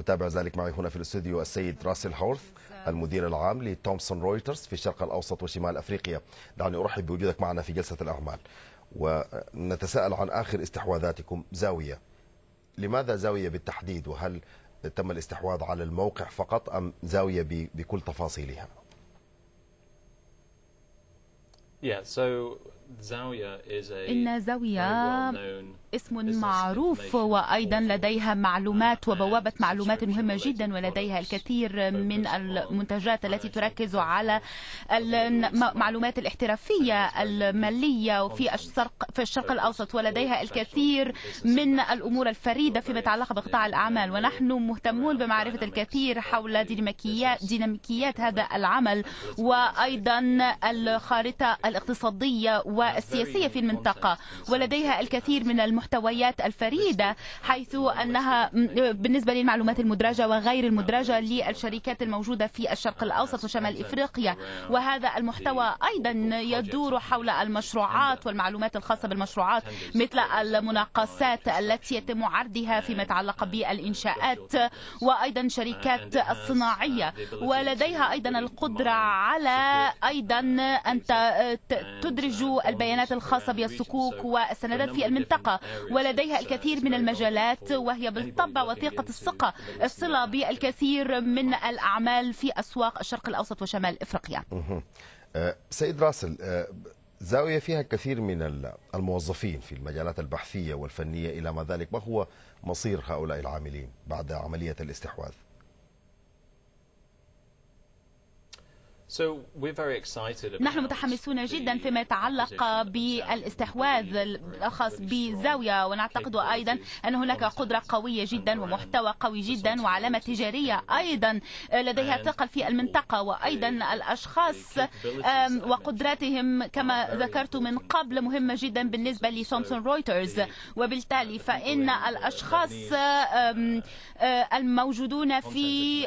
أتابع ذلك معي هنا في الاستوديو السيد راسل هورث المدير العام لتومسون رويترز في الشرق الأوسط وشمال أفريقيا. دعني أرحب بوجودك معنا في جلسة الأعمال ونتساءل عن آخر استحواذاتكم زاوية. لماذا زاوية بالتحديد؟ وهل تم الاستحواذ على الموقع فقط أم زاوية بكل تفاصيلها؟ Yeah, so إن زاوية اسم معروف وأيضا لديها معلومات وبوابة معلومات مهمة جدا ولديها الكثير من المنتجات التي تركز على المعلومات الاحترافية المالية في الشرق, في الشرق الأوسط ولديها الكثير من الأمور الفريدة فيما يتعلق بقطاع الأعمال. ونحن مهتمون بمعرفة الكثير حول ديناميكيات, ديناميكيات هذا العمل وأيضا الخارطة الاقتصادية والسياسية في المنطقة ولديها الكثير من المحتويات الفريدة حيث أنها بالنسبة للمعلومات المدرجة وغير المدرجة للشركات الموجودة في الشرق الأوسط وشمال إفريقيا. وهذا المحتوى أيضا يدور حول المشروعات والمعلومات الخاصة بالمشروعات مثل المناقصات التي يتم عرضها فيما يتعلق بالإنشاءات وأيضا شركات الصناعية ولديها أيضا القدرة على أيضا أن تدرج البيانات الخاصة بالصكوك والسندات في المنطقة ولديها الكثير من المجالات وهي بالطبع وثيقة الثقة الصلة بالكثير من الأعمال في أسواق الشرق الأوسط وشمال إفريقيا. سيد راسل زاوية فيها كثير من الموظفين في المجالات البحثية والفنية إلى ما ذلك. ما هو مصير هؤلاء العاملين بعد عملية الاستحواذ؟ نحن متحمسون جدا فيما يتعلق بالاستحواذ الخاص بزاوية ونعتقد أيضا أن هناك قدرة قوية جدا ومحتوى قوي جدا وعلامة تجارية أيضا لديها ثقل في المنطقة وأيضا الأشخاص وقدراتهم كما ذكرت من قبل مهمة جدا بالنسبة لثومسون رويترز وبالتالي فإن الأشخاص الموجودون في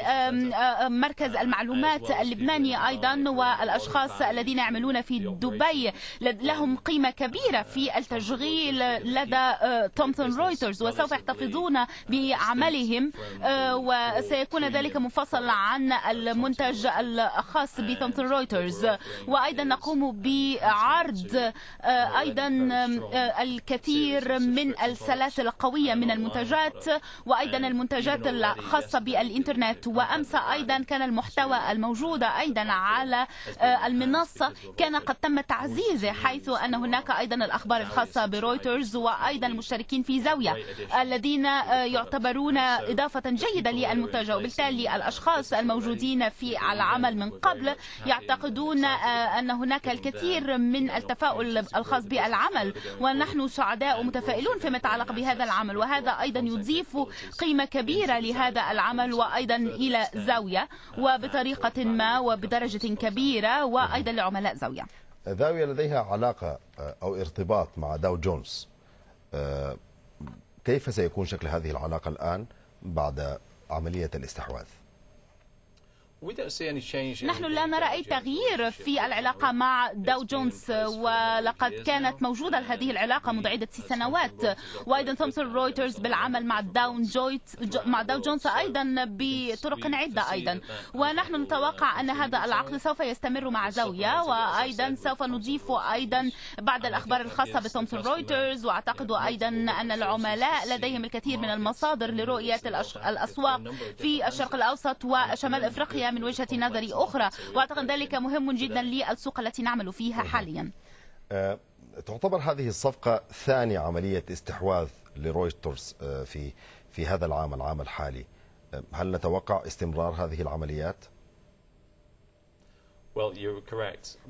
مركز المعلومات اللبناني أيضا والأشخاص الذين يعملون في دبي لهم قيمة كبيرة في التشغيل لدى تومسون رويترز وسوف يحتفظون بعملهم وسيكون ذلك منفصل عن المنتج الخاص بتومسون رويترز وأيضا نقوم بعرض أيضا الكثير من السلاسل القوية من المنتجات وأيضا المنتجات الخاصة بالإنترنت. وأمس أيضا كان المحتوى الموجود أيضا على المنصة كان قد تم تعزيزه حيث أن هناك أيضا الأخبار الخاصة برويترز وأيضا المشتركين في زاوية الذين يعتبرون إضافة جيدة للمنتج وبالتالي الأشخاص الموجودين في العمل من قبل يعتقدون أن هناك الكثير من التفاؤل الخاص بالعمل ونحن سعداء ومتفائلون فيما يتعلق بهذا العمل وهذا أيضا يضيف قيمة كبيرة لهذا العمل وأيضا إلى زاوية وبطريقة ما وبدرجة كبيرة وأيضا لعملاء زاوية زاوية لديها علاقة أو ارتباط مع داو جونز كيف سيكون شكل هذه العلاقة الآن بعد عملية الاستحواذ؟ نحن لا نرى أي تغيير في العلاقة مع داو جونز ولقد كانت موجودة هذه العلاقة منذ عدة سنوات. وأيضا ثومسون رويترز بالعمل مع داو جويت مع داو جونز أيضا بطرق عدة أيضا. ونحن نتوقع أن هذا العقد سوف يستمر مع زاوية. وأيضا سوف نضيف أيضا بعض الأخبار الخاصة بثومسون رويترز وأعتقد أيضا أن العملاء لديهم الكثير من المصادر لرؤية الأسواق في الشرق الأوسط وشمال أفريقيا من وجهة نظر أخرى. وأعتقد ذلك مهم جدا للسوق التي نعمل فيها حاليا. تعتبر هذه الصفقة ثاني عملية استحواذ لرويترز في في هذا العام العام الحالي. هل نتوقع استمرار هذه العمليات؟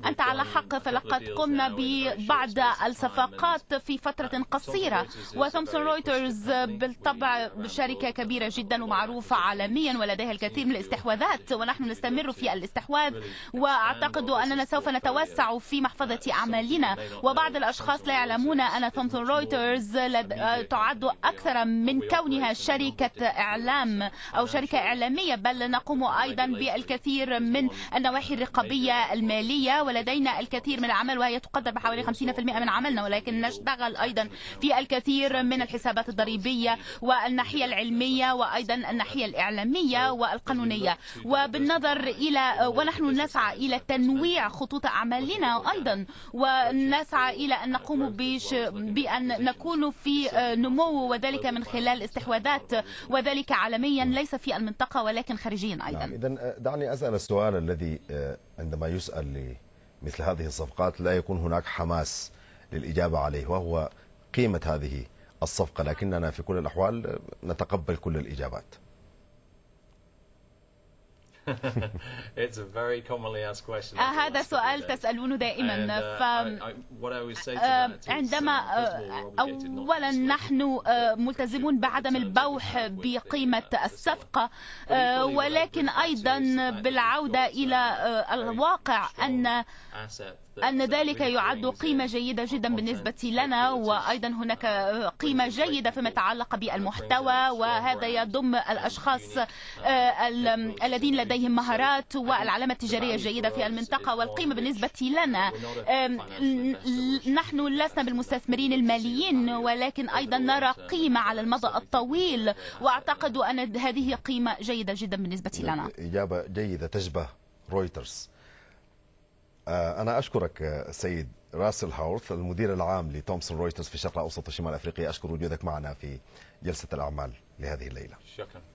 أنت على حق فلقد قمنا ببعض الصفقات في فترة قصيرة وثومسون رويترز بالطبع شركة كبيرة جدا ومعروفة عالميا ولديها الكثير من الاستحواذات ونحن نستمر في الاستحواذ وأعتقد أننا سوف نتوسع في محفظة أعمالنا وبعض الأشخاص لا يعلمون أن ثومسون رويترز تعد أكثر من كونها شركة إعلام أو شركة إعلامية بل نقوم أيضا بالكثير من النواحي الرقابية التجارية المالية ولدينا الكثير من العمل وهي تقدر بحوالي 50% من عملنا ولكن نشتغل أيضا في الكثير من الحسابات الضريبية والناحية العلمية وأيضا الناحية الإعلامية والقانونية. وبالنظر إلى ونحن نسعى إلى تنويع خطوط أعمالنا أيضا ونسعى إلى أن نقوم بأن نكون في نمو وذلك من خلال استحواذات وذلك عالميا ليس في المنطقة ولكن خارجيا أيضا. نعم إذا دعني أسأل السؤال الذي عندما يسأل مثل هذه الصفقات لا يكون هناك حماس للإجابة عليه وهو قيمة هذه الصفقة لكننا في كل الأحوال نتقبل كل الإجابات. It's a very commonly asked question. هذا سؤال تسألونه دائما. ف عندما أولا نحن ملتزمون بعدم البوح بقيمة الصفقة. ولكن أيضا بالعودة إلى الواقع أن أن ذلك يعد قيمة جيدة جدا بالنسبة لنا وأيضا هناك قيمة جيدة فيما يتعلق بالمحتوى وهذا يضم الأشخاص الذين لديهم مهارات والعلامة التجارية الجيدة في المنطقة والقيمة بالنسبة لنا. نحن لسنا بالمستثمرين الماليين ولكن أيضا نرى قيمة على المدى الطويل وأعتقد أن هذه قيمة جيدة جدا بالنسبة لنا. إجابة جيدة تشبه رويترز. أنا أشكرك سيد راسل هاورث المدير العام لتومسون رويترز في الشرق الأوسط وشمال أفريقيا أشكر وجودك معنا في جلسة الأعمال لهذه الليلة. شكرا.